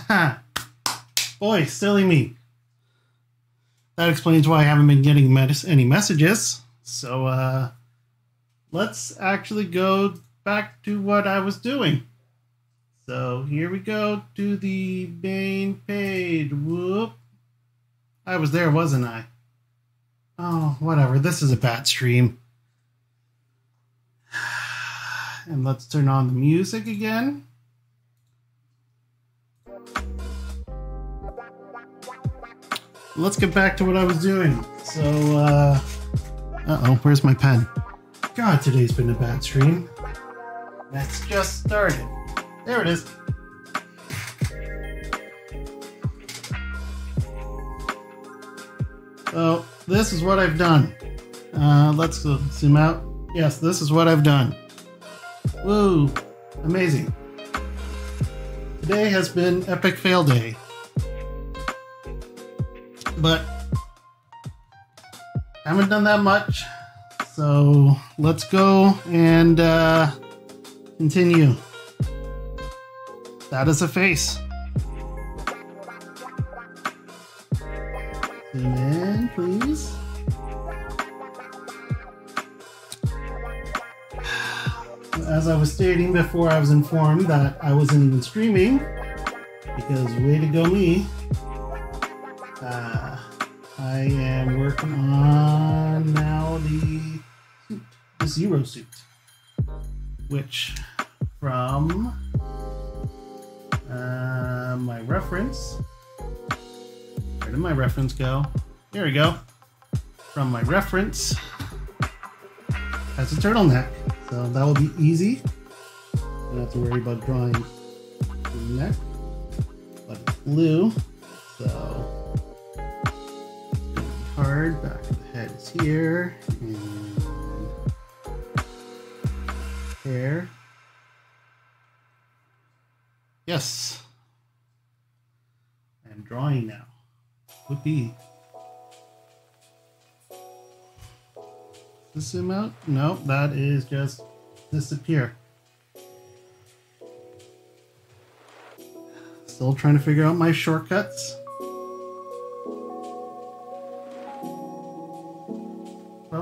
Boy, silly me. That explains why I haven't been getting any messages. So, uh, let's actually go back to what I was doing. So, here we go to the main page. Whoop. I was there, wasn't I? Oh, whatever. This is a bad stream. And let's turn on the music again. Let's get back to what I was doing. So, uh, uh oh, where's my pen? God, today's been a bad stream. Let's just started. There it is. So, this is what I've done. Uh, let's zoom out. Yes, this is what I've done. Woo! Amazing. Today has been epic fail day. But haven't done that much. So let's go and uh, continue. That is a face. Zoom in, please. As I was stating before, I was informed that I wasn't even streaming because way to go me. I am working on now the the zero suit, which from uh, my reference, where did my reference go? Here we go. From my reference, has a turtleneck, so that will be easy. Don't have to worry about drawing the neck, but blue, so hard. Back of the head is here. And hair. Yes. I'm drawing now. Whoopee. This zoom out? No, that is just disappear. Still trying to figure out my shortcuts.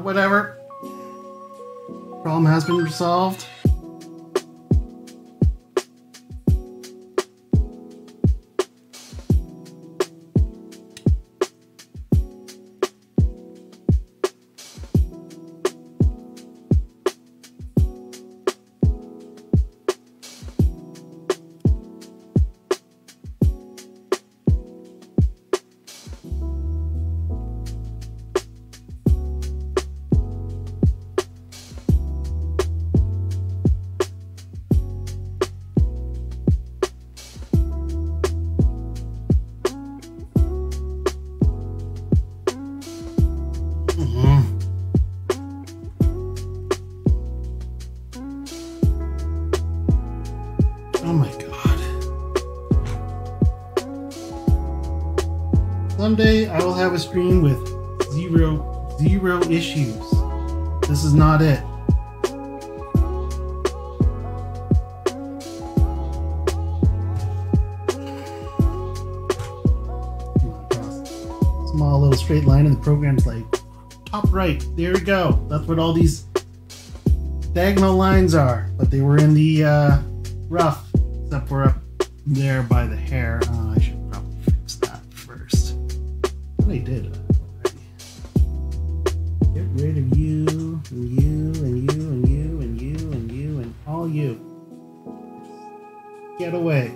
Whatever. Problem has been resolved. Have a stream with zero zero issues. This is not it. Small little straight line and the program's like top right. There we go. That's what all these diagonal lines are. But they were in the uh, rough, except for up there by the hair. Uh, did already. Get rid of you, and you, and you, and you, and you, and you, and all you. Get away.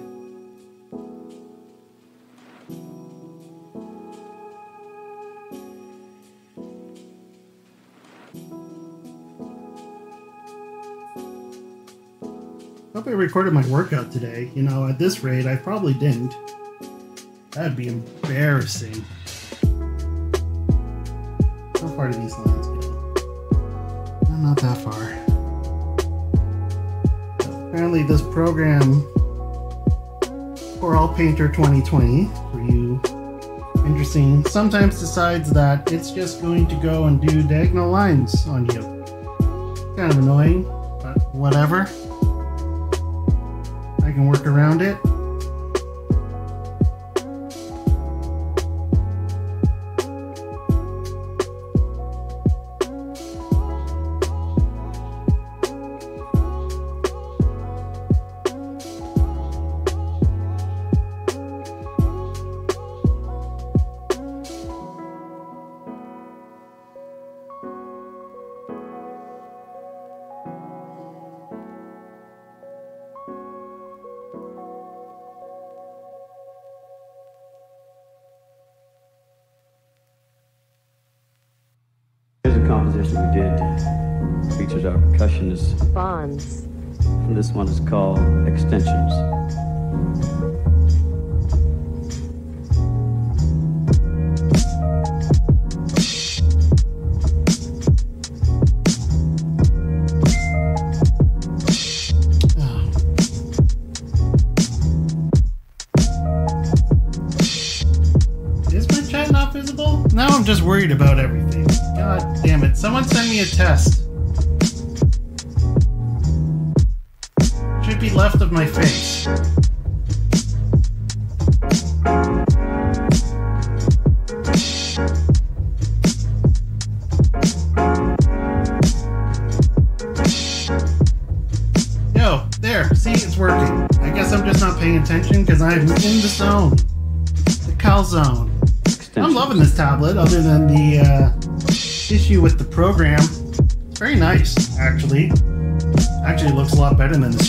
Hope I recorded my workout today. You know, at this rate, I probably didn't. That'd be embarrassing. Far do these lines go? Uh, Not that far. Apparently, this program, Corel Painter 2020, for you interesting, sometimes decides that it's just going to go and do diagonal lines on you. Kind of annoying, but whatever. I can work around it. Composition we did features our percussionist Bonds. and this one is called Extensions. Program. Very nice, actually. Actually, looks a lot better than the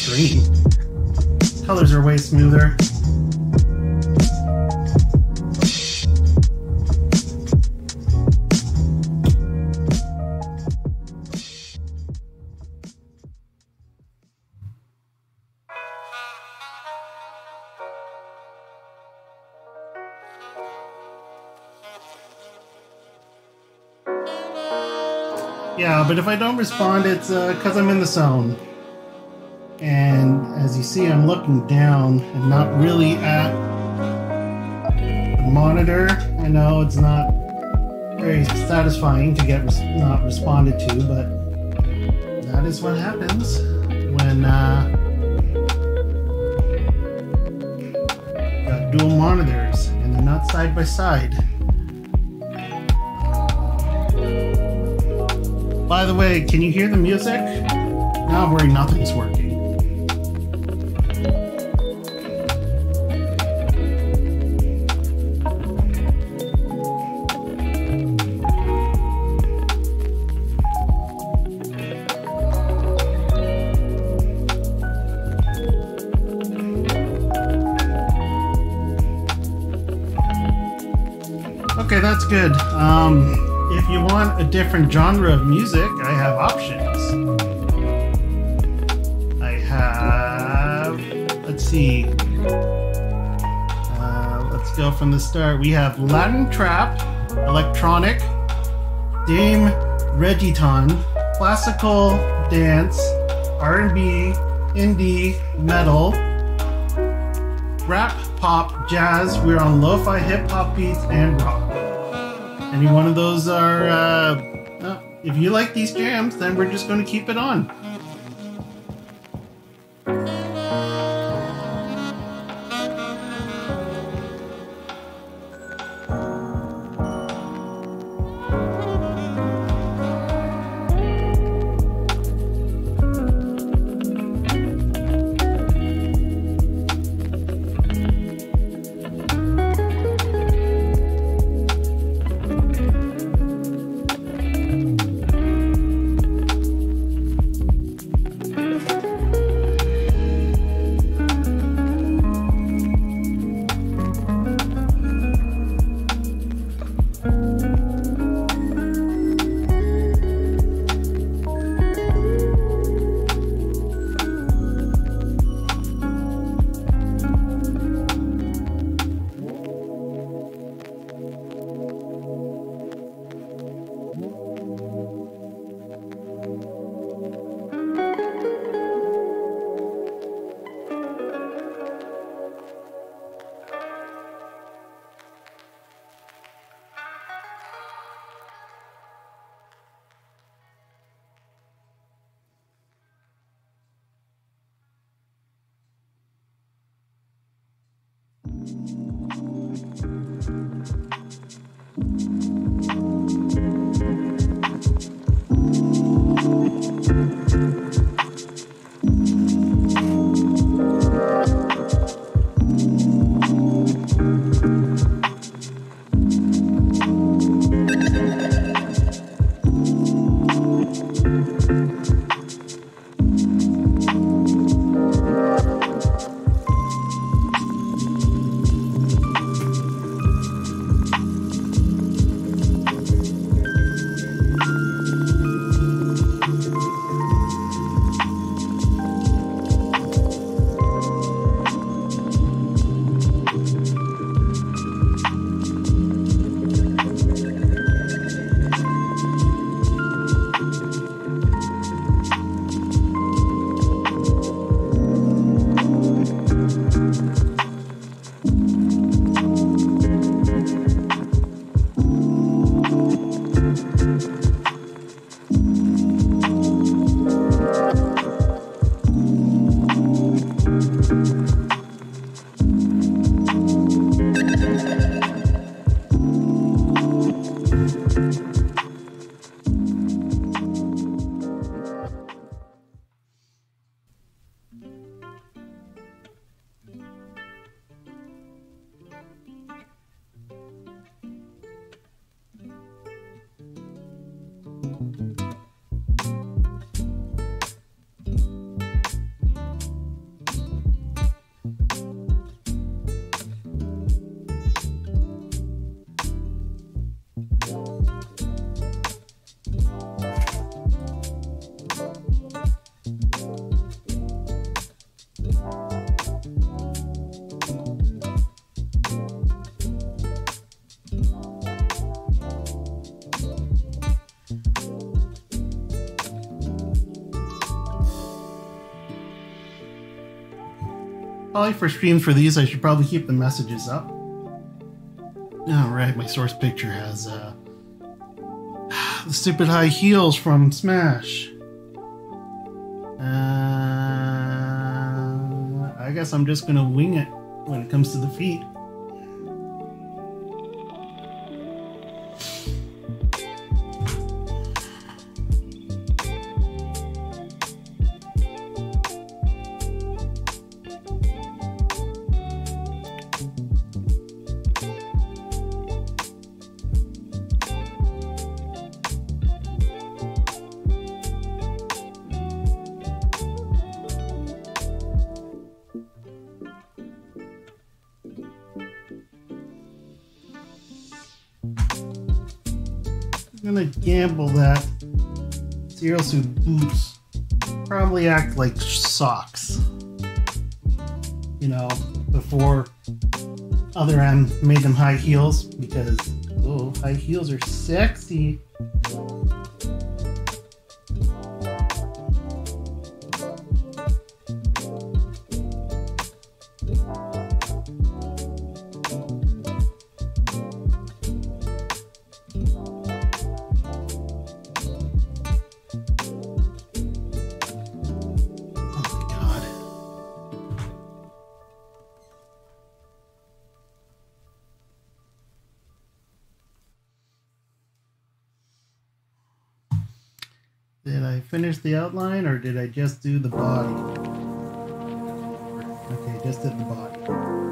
if I don't respond, it's because I'm in the zone. And as you see, I'm looking down and not really at the monitor. I know it's not very satisfying to get res- not responded to, but that is what happens when uh, got dual monitors and they're not side by side. By the way, can you hear the music? Now I'm worried nothing's working. Okay, that's good. Um, if you want a different genre of music, I have options. I have. Let's see. Uh, let's go from the start. We have Latin trap, electronic, Dame Reggaeton, classical dance, R&B, indie, metal, rap, pop, jazz. We're on lo-fi hip hop beats and rock. Any one of those are. Uh, if you like these jams, then we're just going to keep it on. Probably for streams for these, I should probably keep the messages up. Alright, my source picture has uh, the stupid high heels from Smash. Uh, I guess I'm just gonna wing it when it comes to the feet. Gonna gamble that Zero Suit boots probably act like socks. You know, before other end made them high heels because oh, high heels are sexy. The outline or did I just do the body? Okay, just did the body.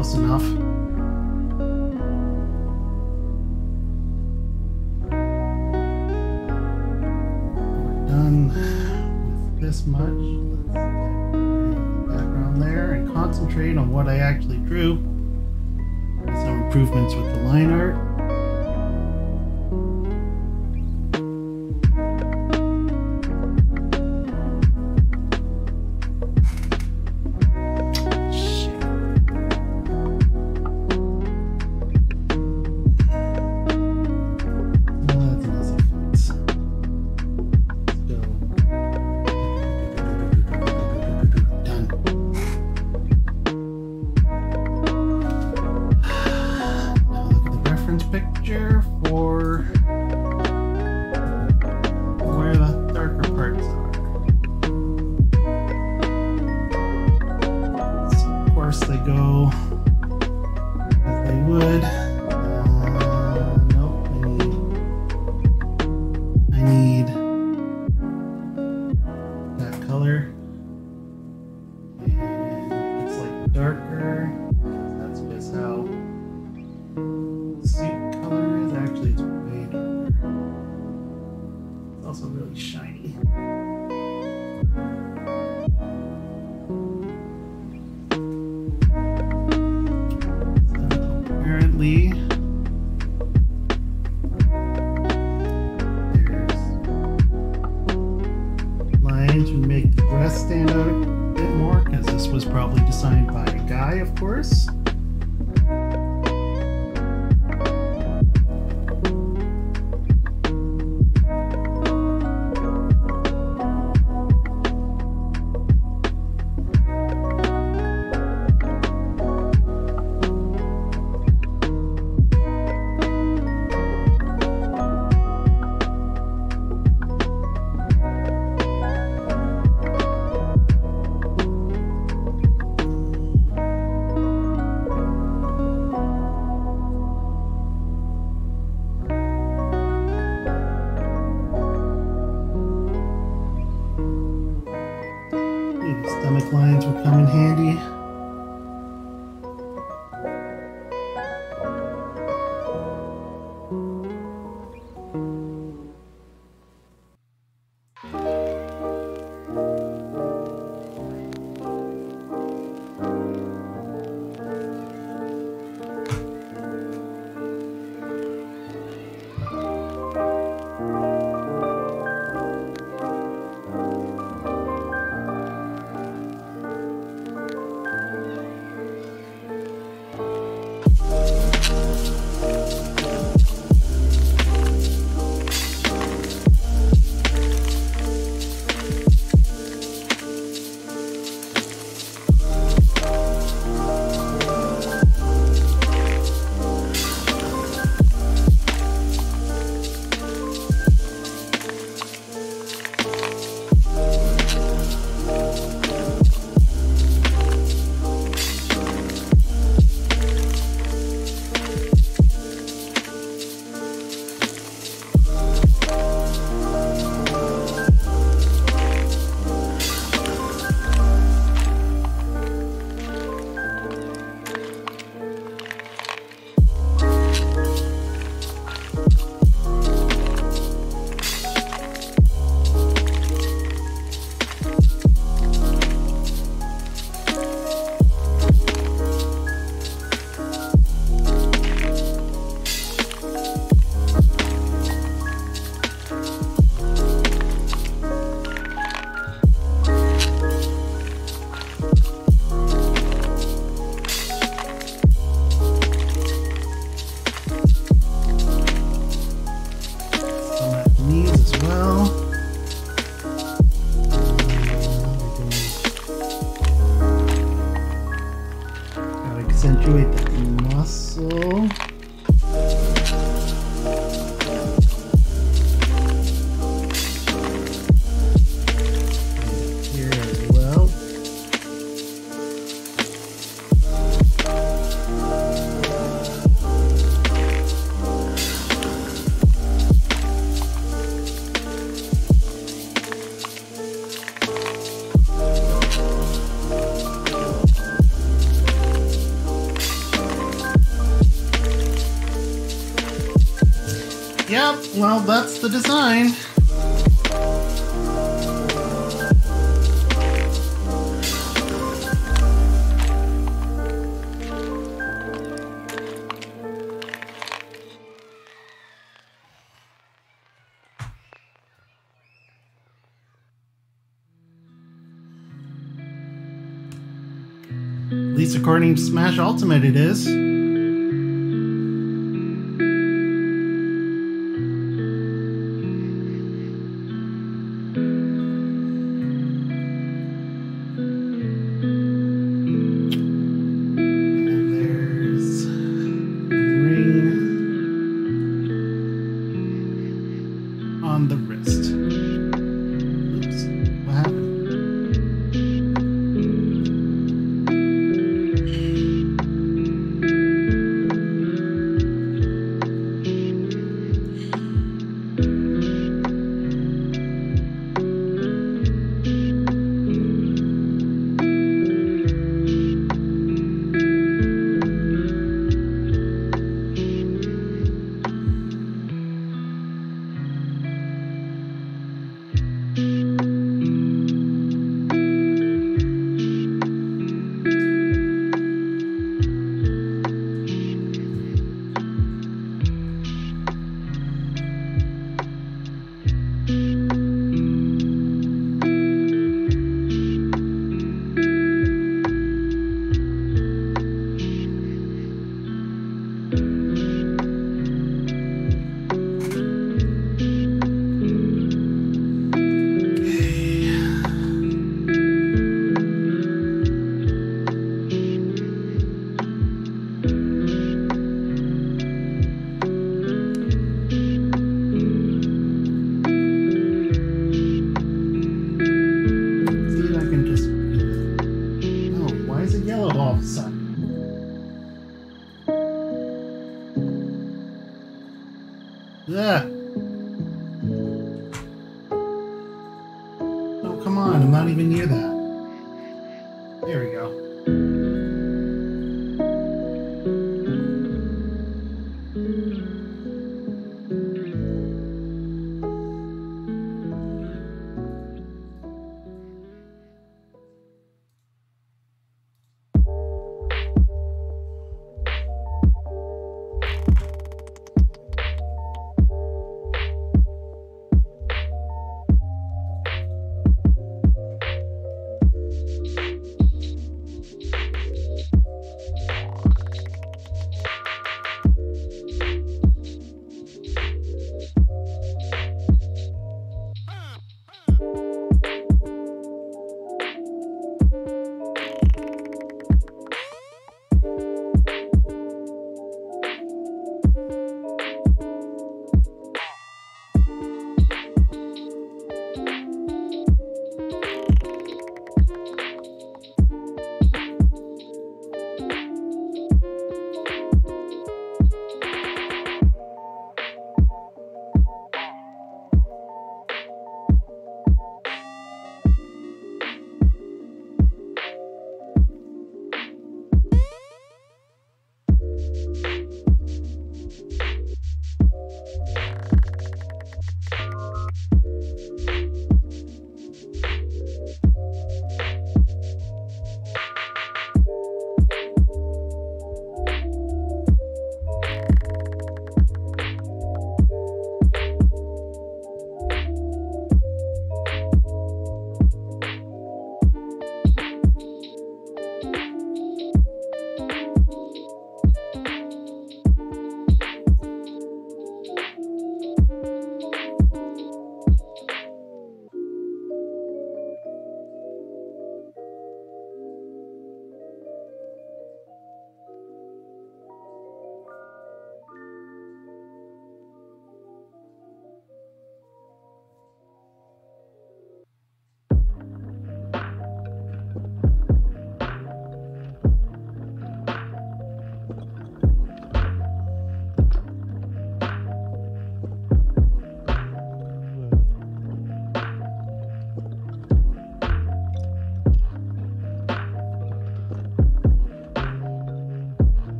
Close enough. We're done with this much. Let's background there and concentrate on what I actually drew. Some improvements with the line art. that's the design. At least according to Smash Ultimate it is.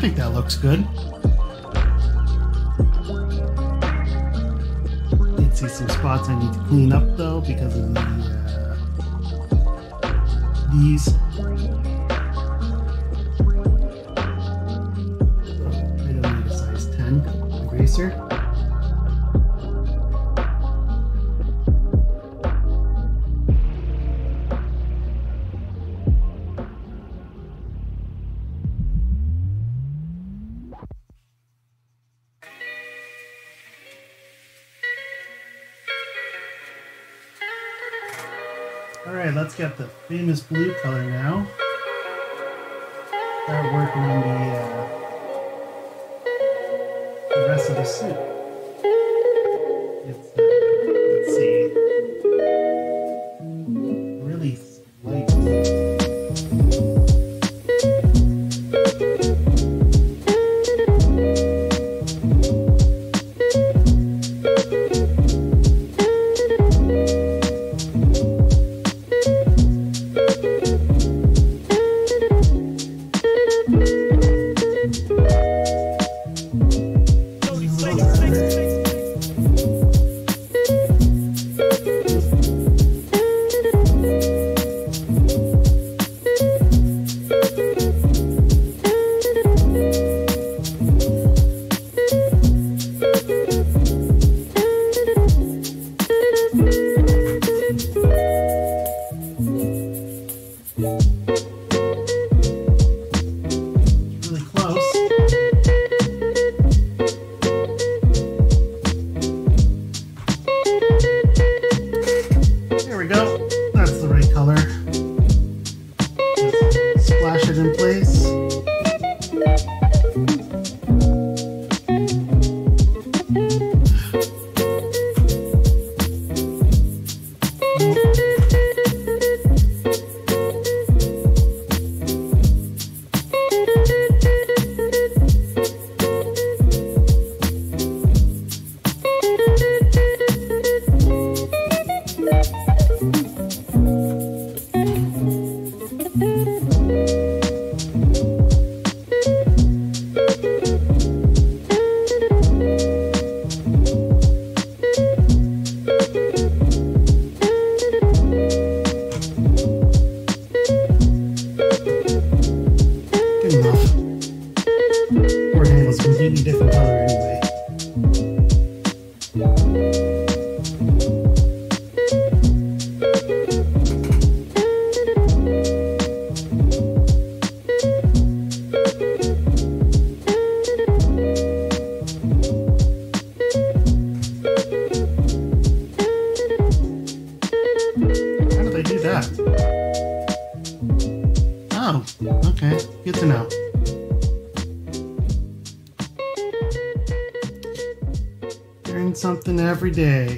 Think that looks good. Did see some spots I need to clean up though because of the uh, the famous blue color now. Start working on the, every day.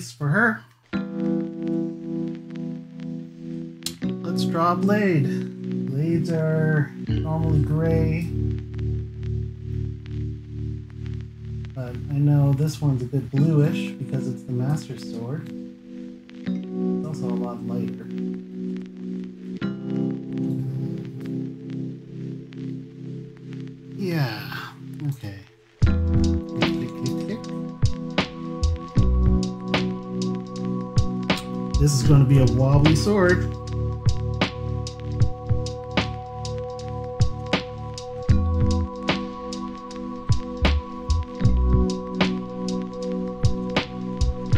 Least for her. Let's draw a blade. Blades are normally gray. But I know this one's a bit bluish because it's the Master This is going to be a wobbly sword.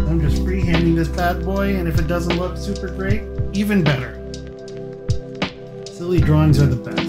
I'm just freehanding this bad boy, and if it doesn't look super great, even better. Silly drawings are the best.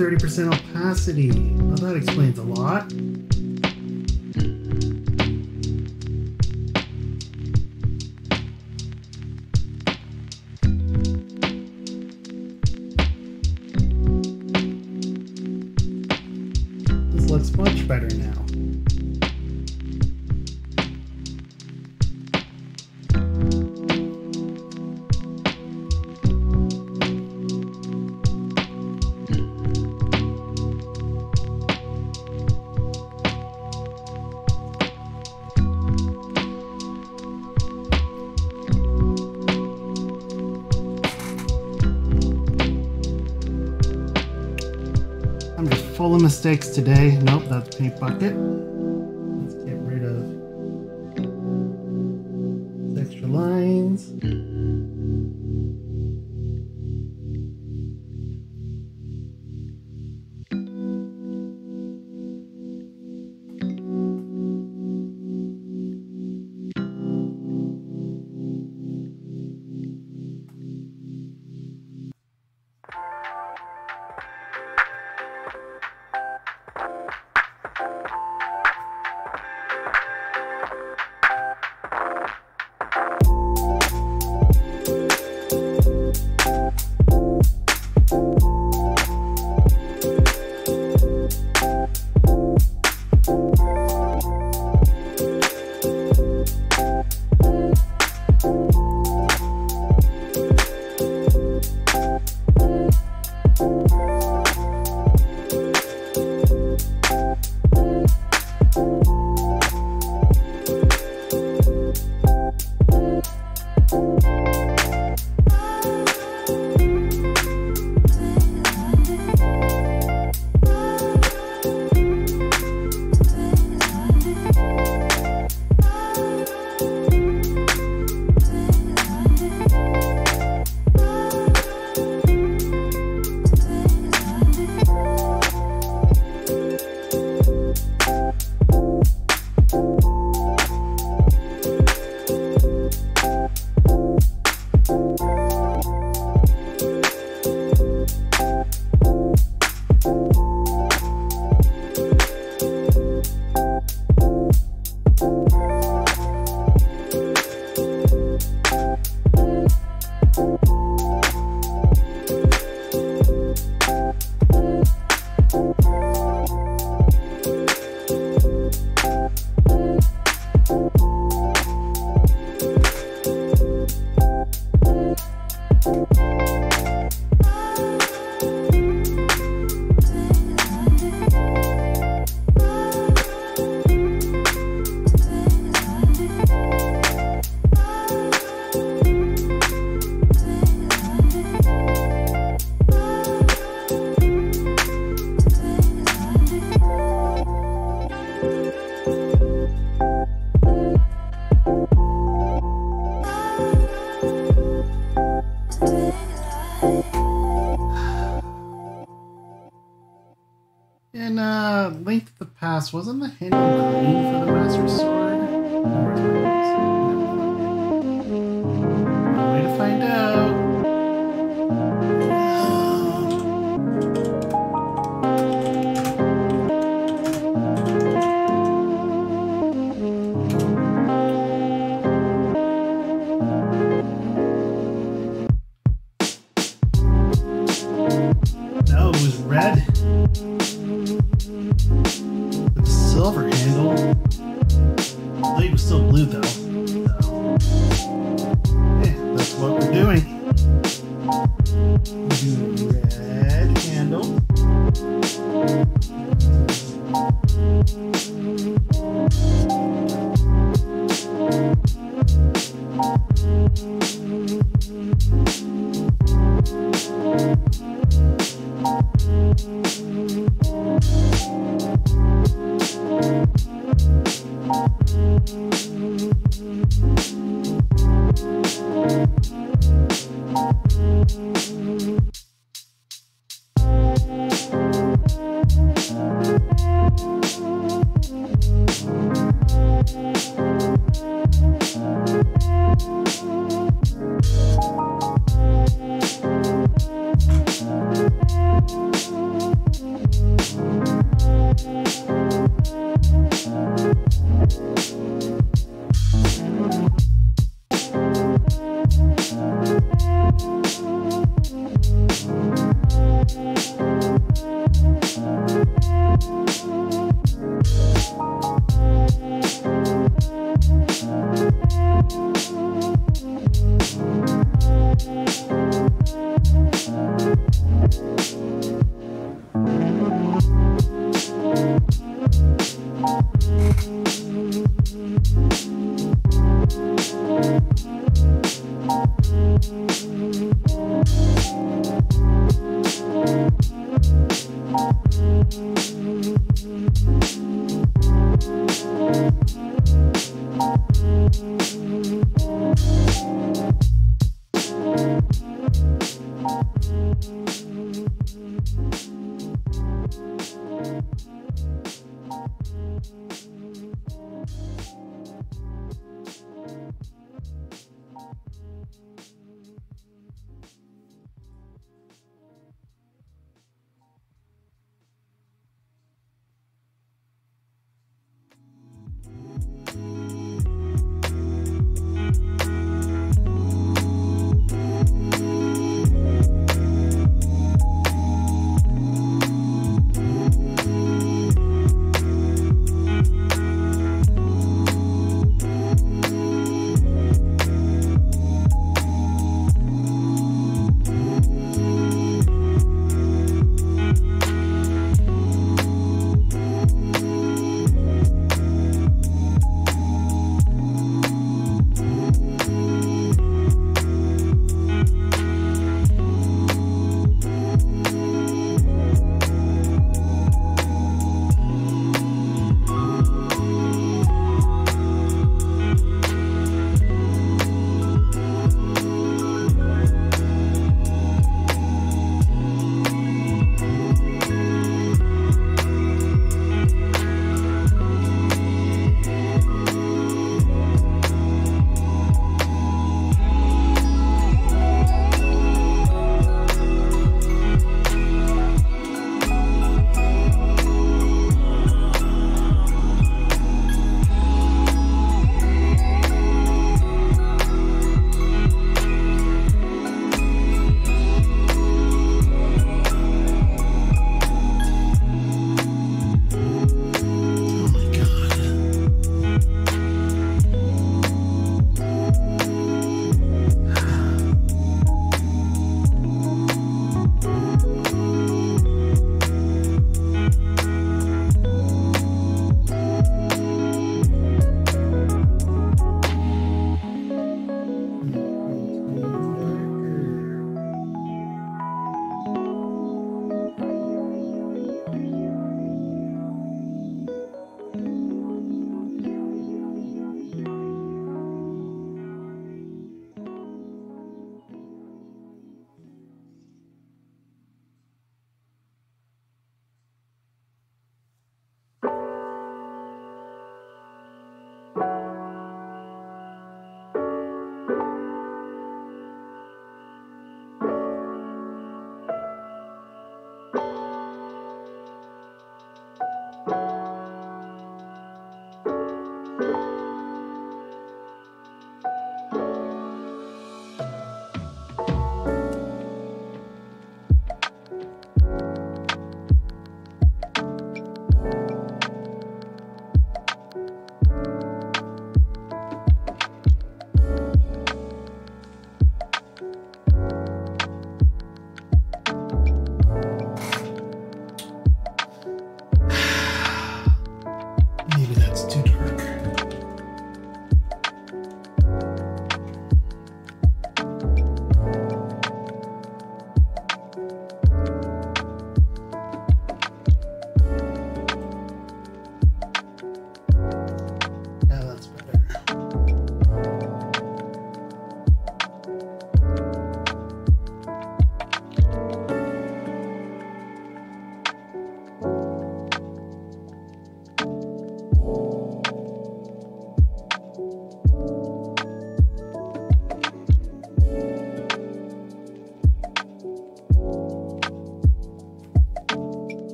30% opacity. Well, that explains a lot. This looks much better now. mistakes today. Nope, that's paint bucket. wasn't it?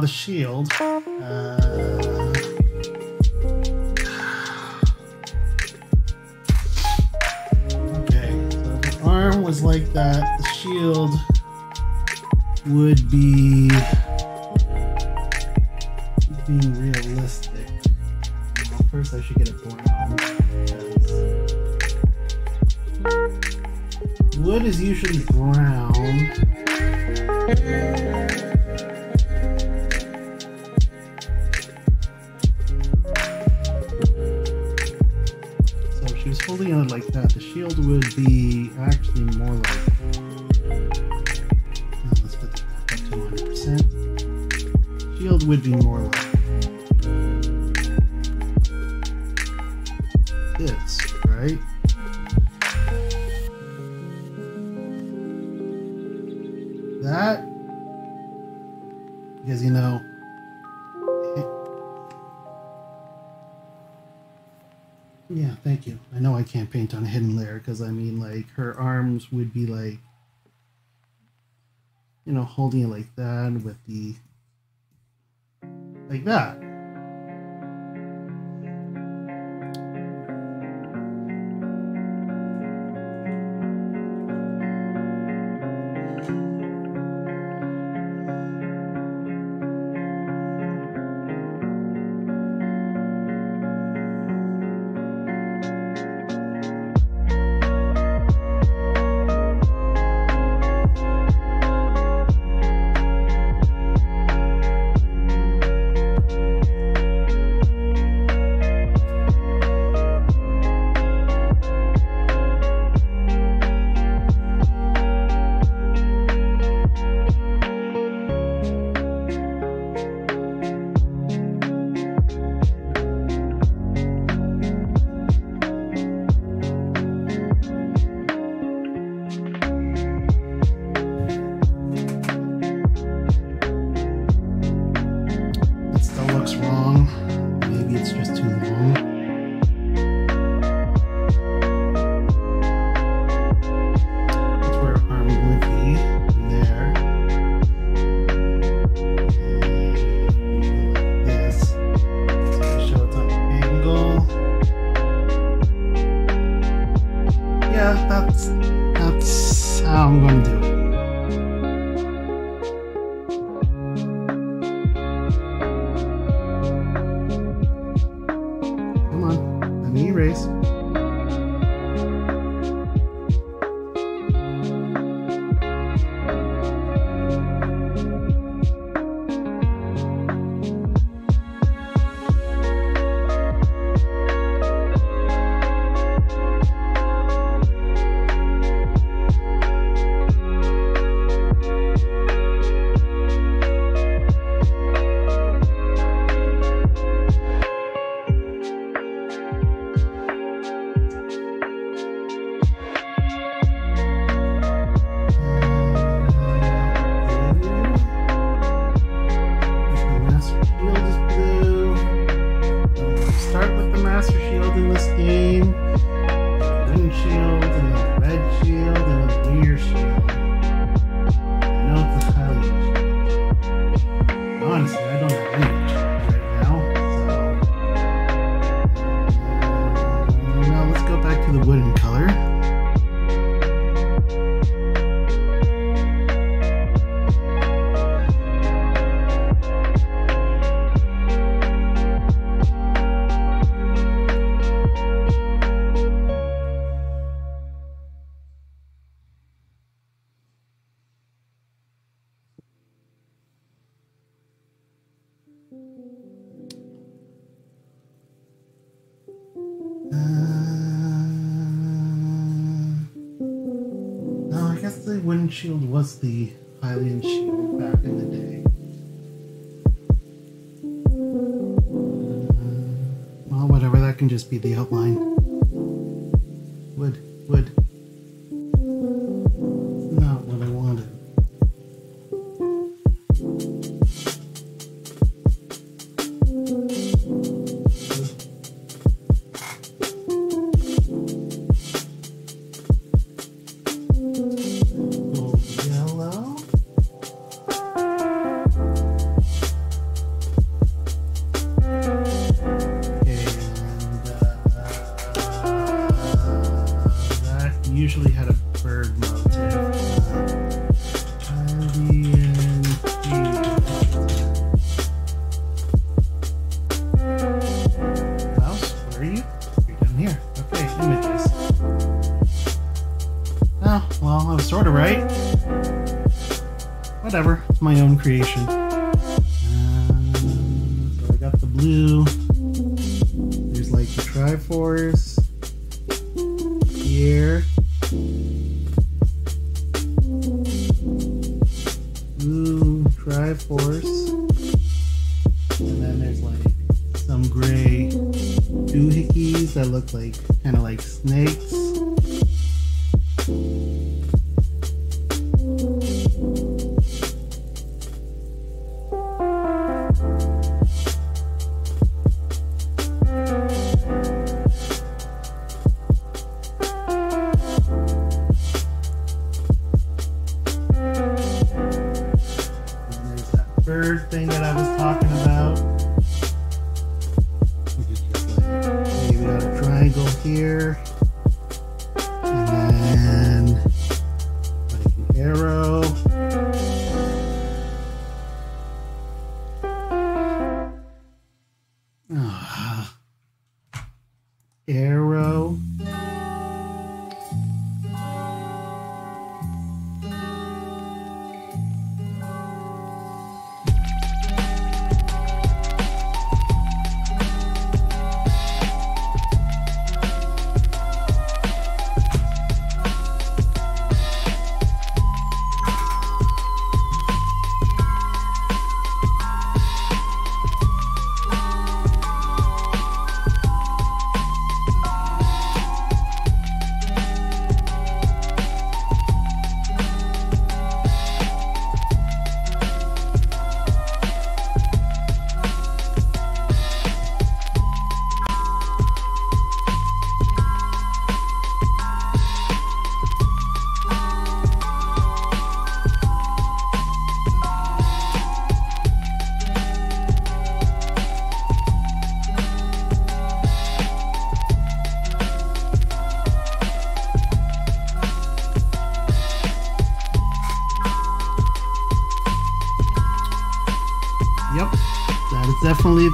The shield. Uh, okay, so the arm was like that, the shield would be being realistic. Well, first, I should get brown. because Wood is usually brown. It like that, the shield would be actually more like. Uh, now let's put that back up to 100%. Shield would be more like. Paint on a hidden layer because I mean, like, her arms would be like, you know, holding it like that with the, like that. Uh, no, I guess the windshield was the Hylian shield back in the day. Uh, well, whatever, that can just be the outline. Wood, wood.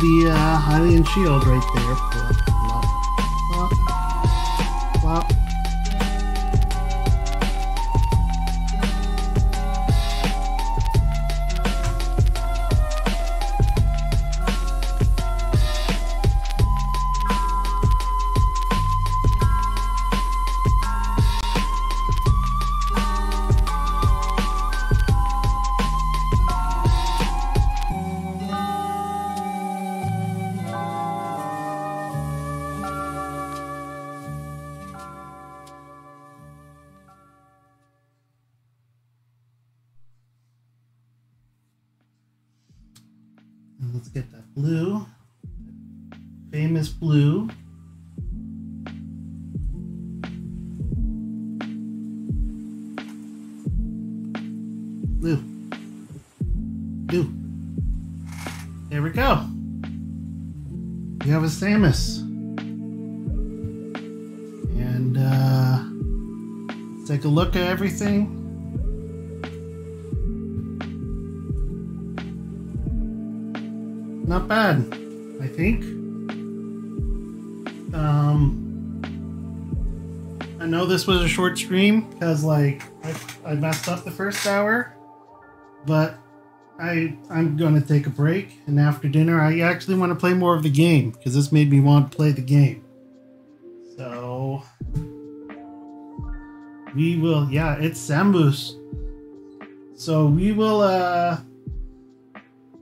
The uh, Hylian shield right there. Everything. Not bad, I think. Um, I know this was a short stream because, like, I, I messed up the first hour, but I I'm gonna take a break, and after dinner, I actually want to play more of the game because this made me want to play the game. We will, yeah, it's Samus. So we will uh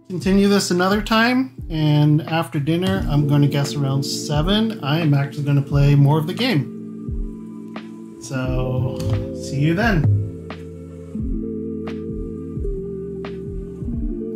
continue this another time, and after dinner, I'm going to guess around seven. I am actually going to play more of the game. So see you then.